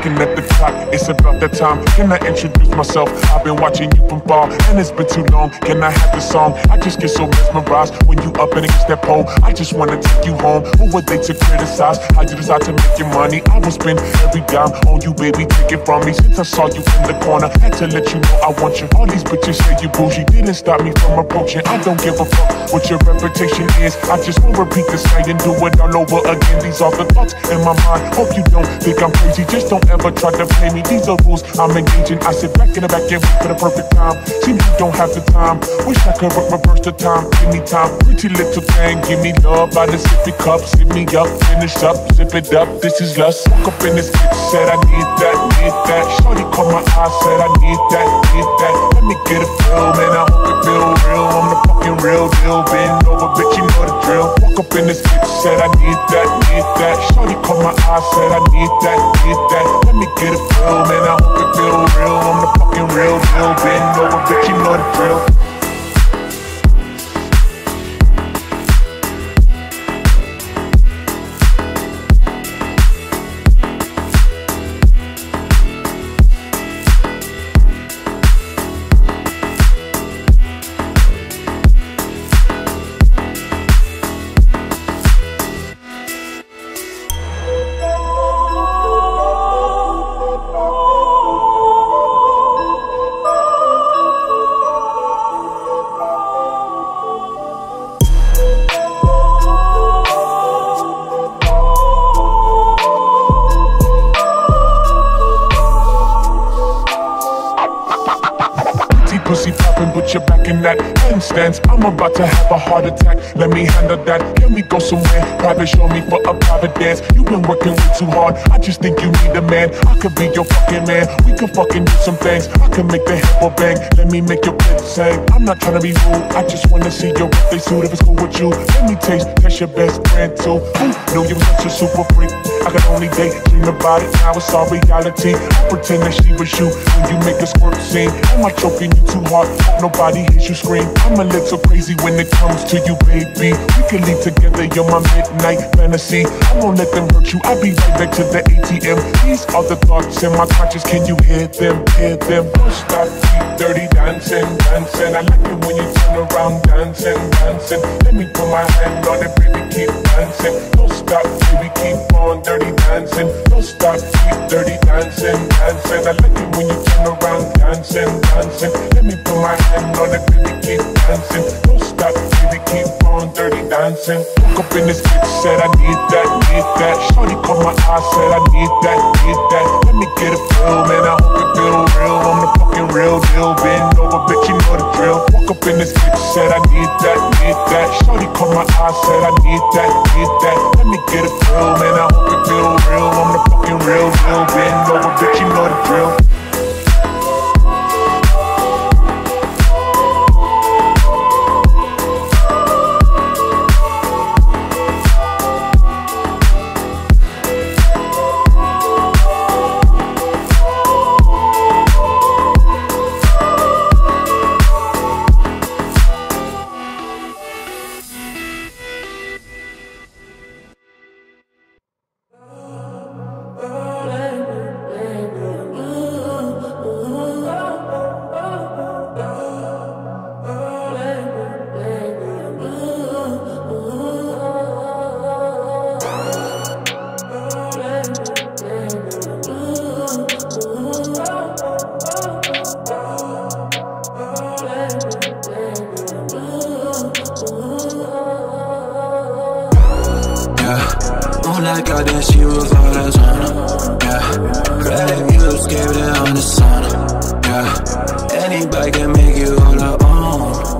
Looking at the it's about that time. Can I introduce myself? I've been watching you from far, and it's been too long. Can I have the song? I just get so mesmerized when you up and against that pole. I just wanna take you home. Who were they to criticize? How you decide to make your money? I will spend every dime on you, baby. Take it from me. Since I saw you in the corner, had to let you know I want you. All these bitches say you bougie, didn't stop me from approaching. I don't give a fuck what your reputation is. I just won't repeat night and do it all over again. These are the thoughts in my mind. Hope you don't think I'm crazy. Just don't ever try to play me. These are rules I'm engaging. I sit back in the back and wait for the perfect time. Seems you don't have the time. Wish I could reverse the time. Give me time. Pretty little thing. Give me love by the sippy cup. Sip me up. Finish up. Zip it up. This is lust. Woke up in this bitch. Said I need that. Need that. Shorty caught my eye. Said I need that. Need that. Let me get a feel. Man, I hope it feel real. I'm the fucking real deal. Bend over, bitch. Up in this bitch. Said I need that. Need that. Shorty caught my eye. Said I need that. Need that. Let me get a feel. Man, I hope it feel real. I'm the fucking real in that handstands. I'm about to have a heart attack. Let me handle that. Can we go somewhere? Private, show me for a private dance. You've been working way too hard. I just think you need a man. I could be your fucking man. We can fucking do some things. I can make the hippo bang. Let me make your kid sing. I'm not trying to be rude. I just wanna see your birthday suit if it's cool with you. Let me taste, test your best friend too. Who knew you were such a super freak? I could only date, dream about it. Now it's all reality. I pretend that she was you when you make a squirt scene. Am I choking you too hard? Nobody hears you scream. I'm a little crazy when it comes to you, baby. We can leave together, you're my midnight fantasy. I won't let them hurt you. I'll be right back to the ATM. These are the thoughts in my conscience. Can you hear them? Hear them? Don't stop, dirty dancing, dancing. I like it when you turn around, dancing, dancing. Let me put my hand on it, baby, keep dancing. Don't stop, baby, keep on dirty dancing. Don't stop, keep dirty dancing, dancing. I like it when you turn around, dancing, dancing. Let me my hand on baby, keep dancing. Don't stop, baby, keep on dirty dancing. Up in this said I need that, need that. Shorty caught my eye, said I need that, need that. Let me get a feel, man, I hope it feel real. I'm the fucking real deal. Bend over, bitch, you know the drill. Woke up in this bitch, said I need that, need that. Shorty caught my eye, said I need that, need that. Let me get a feel, man, I hope it feel real. I'm the fucking real deal. Bend over, bitch, you know the drill. Moonlight got that she was all that's on her. Yeah, red music gave it on the sauna. Yeah, anybody can make you all her own.